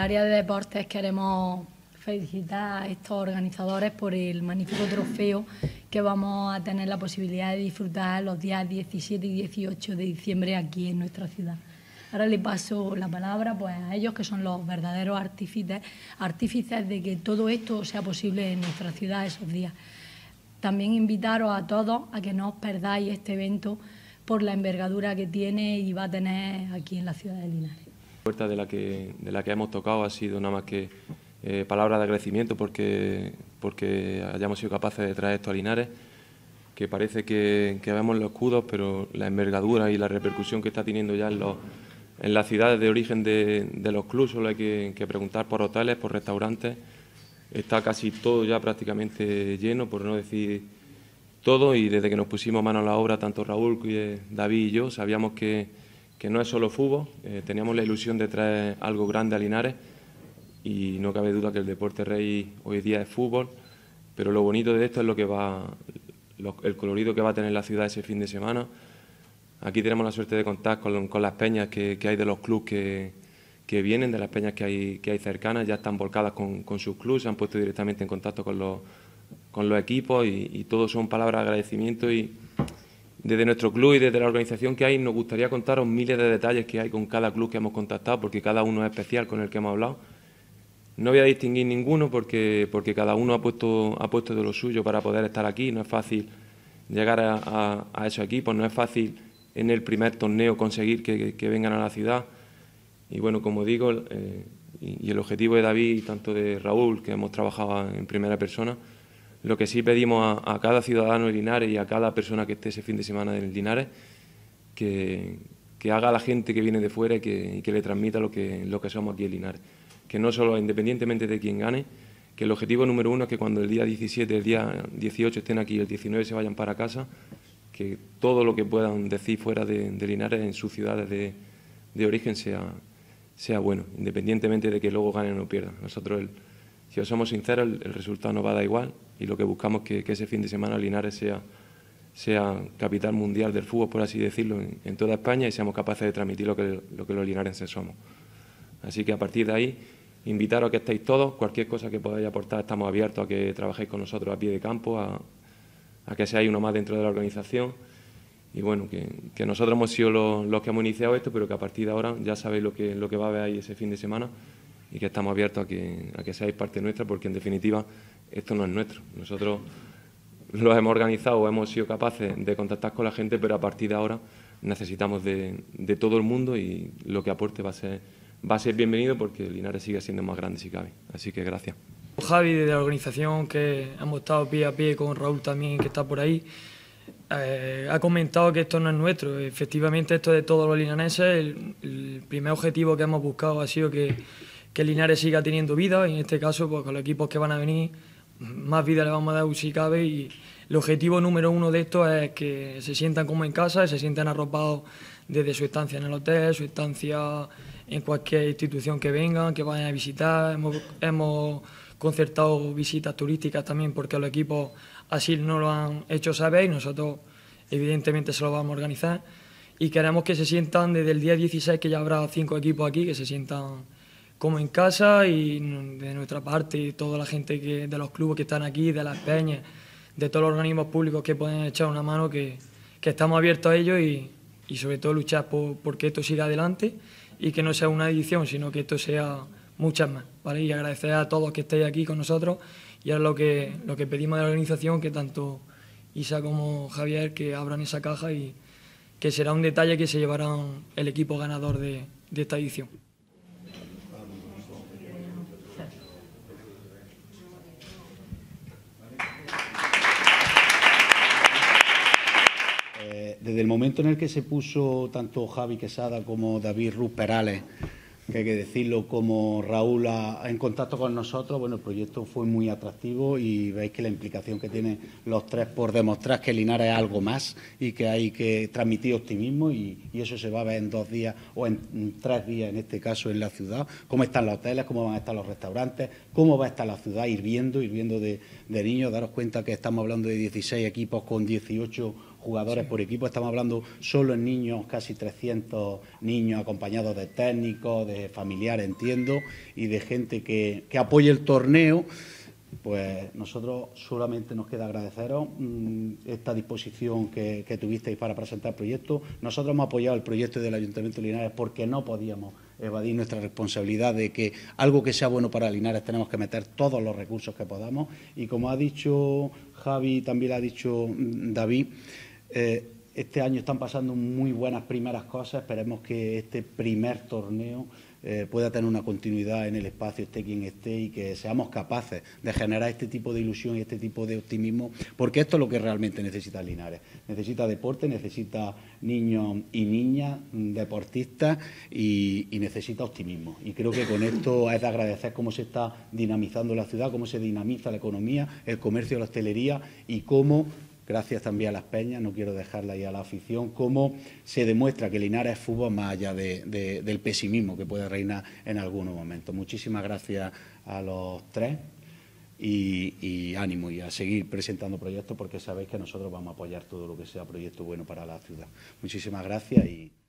área de deportes queremos felicitar a estos organizadores por el magnífico trofeo que vamos a tener la posibilidad de disfrutar los días 17 y 18 de diciembre aquí en nuestra ciudad. Ahora le paso la palabra pues, a ellos, que son los verdaderos artífices, artífices de que todo esto sea posible en nuestra ciudad esos días. También invitaros a todos a que no os perdáis este evento por la envergadura que tiene y va a tener aquí en la ciudad de Linares. De la que, de la que hemos tocado ha sido nada más que eh, palabras de agradecimiento porque, porque hayamos sido capaces de traer esto a Linares, que parece que, que vemos los escudos, pero la envergadura y la repercusión que está teniendo ya en, los, en las ciudades de origen de, de los clubes, solo hay que, que preguntar por hoteles, por restaurantes, está casi todo ya prácticamente lleno, por no decir todo, y desde que nos pusimos mano a la obra, tanto Raúl, David y yo, sabíamos que, que no es solo fútbol, eh, teníamos la ilusión de traer algo grande a Linares y no cabe duda que el deporte rey hoy día es fútbol, pero lo bonito de esto es lo que va, el colorido que va a tener la ciudad ese fin de semana. Aquí tenemos la suerte de contar con, con las peñas que, hay de los clubes que, vienen, de las peñas que hay, cercanas, ya están volcadas con, sus clubes, se han puesto directamente en contacto con los, equipos y, y todos son palabras de agradecimiento y desde nuestro club y desde la organización que hay nos gustaría contaros miles de detalles que hay con cada club que hemos contactado porque cada uno es especial con el que hemos hablado no voy a distinguir ninguno porque, porque cada uno ha puesto, ha puesto de lo suyo para poder estar aquí. No es fácil llegar a, a, esos equipos, no es fácil en el primer torneo conseguir que, que vengan a la ciudad. Y bueno, como digo, eh, y, y, el objetivo de David y tanto de Raúl, que hemos trabajado en primera persona, lo que sí pedimos a, cada ciudadano de Linares y a cada persona que esté ese fin de semana en Linares, que, que haga a la gente que viene de fuera y que, que le transmita lo que, lo que somos aquí en Linares que no solo independientemente de quién gane, que el objetivo número uno es que cuando el día 17, el día 18 estén aquí y el 19 se vayan para casa, que todo lo que puedan decir fuera de, Linares en sus ciudades de, de origen sea, sea, bueno, independientemente de que luego ganen o pierdan. Nosotros, si os somos sinceros, el, el, resultado no va a dar igual y lo que buscamos que, que ese fin de semana Linares sea, sea capital mundial del fútbol, por así decirlo, en, toda España y seamos capaces de transmitir lo que, lo que los linarenses somos. Así que a partir de ahí invitaros a que estéis todos, cualquier cosa que podáis aportar, estamos abiertos a que trabajéis con nosotros a pie de campo, a, a que seáis uno más dentro de la organización. Y bueno, que, que nosotros hemos sido los, los, que hemos iniciado esto, pero que a partir de ahora ya sabéis lo que, lo que va a haber ahí ese fin de semana y que estamos abiertos a que, a que seáis parte nuestra, porque en definitiva esto no es nuestro. Nosotros lo hemos organizado, hemos sido capaces de contactar con la gente, pero a partir de ahora necesitamos de, todo el mundo y lo que aporte va a ser va a ser bienvenido porque Linares sigue siendo más grande si cabe. Así que gracias. Javi de la organización, que hemos estado pie a pie con Raúl también, que está por ahí, eh, ha comentado que esto no es nuestro. Efectivamente, esto es de todos los linareses. El, el, primer objetivo que hemos buscado ha sido que, que Linares siga teniendo vida, y en este caso, pues, con los equipos que van a venir, más vida le vamos a dar si cabe. Y el objetivo número uno de esto es que se sientan como en casa, se sientan arropados desde su estancia en el hotel, su estancia en cualquier institución que vengan, que vayan a visitar. Hemos, hemos concertado visitas turísticas también porque los equipos así no lo han hecho saber y nosotros evidentemente se lo vamos a organizar. Y queremos que se sientan desde el día 16, que ya habrá cinco equipos aquí, que se sientan como en casa y de nuestra parte, toda la gente que, de los clubes que están aquí, de las peñas, de todos los organismos públicos que pueden echar una mano, que, que estamos abiertos a ello y, y sobre todo luchar por, por que esto siga adelante y que no sea una edición, sino que esto sea muchas más. ¿vale? Y agradecer a todos que estéis aquí con nosotros y es lo que, lo que pedimos de la organización, que tanto Isa como Javier que abran esa caja y que será un detalle que se llevarán el equipo ganador de, de esta edición. Desde el momento en el que se puso tanto Javi Quesada como David Ruz Perales, que hay que decirlo, como Raúl en contacto con nosotros, bueno, el proyecto fue muy atractivo y veis que la implicación que tienen los tres por demostrar que Linares es algo más y que hay que transmitir optimismo y, eso se va a ver en dos días o en, en, tres días, en este caso, en la ciudad, cómo están los hoteles, cómo van a estar los restaurantes, cómo va a estar la ciudad hirviendo, hirviendo de, de niños, daros cuenta que estamos hablando de 16 equipos con 18 jugadores por equipo. Estamos hablando solo en niños, casi 300 niños acompañados de técnicos, de familiares, entiendo, y de gente que, que apoye el torneo pues nosotros solamente nos queda agradeceros mm, esta disposición que, tuvisteis para presentar el proyecto. Nosotros hemos apoyado el proyecto del Ayuntamiento de Linares porque no podíamos evadir nuestra responsabilidad de que algo que sea bueno para Linares tenemos que meter todos los recursos que podamos. Y como ha dicho Javi, también ha dicho mm, David, eh, este año están pasando muy buenas primeras cosas. Esperemos que este primer torneo eh, pueda tener una continuidad en el espacio, esté quien esté, y que seamos capaces de generar este tipo de ilusión y este tipo de optimismo, porque esto es lo que realmente necesita Linares. Necesita deporte, necesita niños y niñas mm, deportistas y, y necesita optimismo. Y creo que con esto es de agradecer cómo se está dinamizando la ciudad, cómo se dinamiza la economía, el comercio, la hostelería y cómo gracias también a las peñas, no quiero dejarla ahí a la afición, cómo se demuestra que Linares es fútbol más allá del pesimismo que puede reinar en algunos momentos. Muchísimas gracias a los tres y, y, ánimo y a seguir presentando proyectos porque sabéis que nosotros vamos a apoyar todo lo que sea proyecto bueno para la ciudad. Muchísimas gracias y.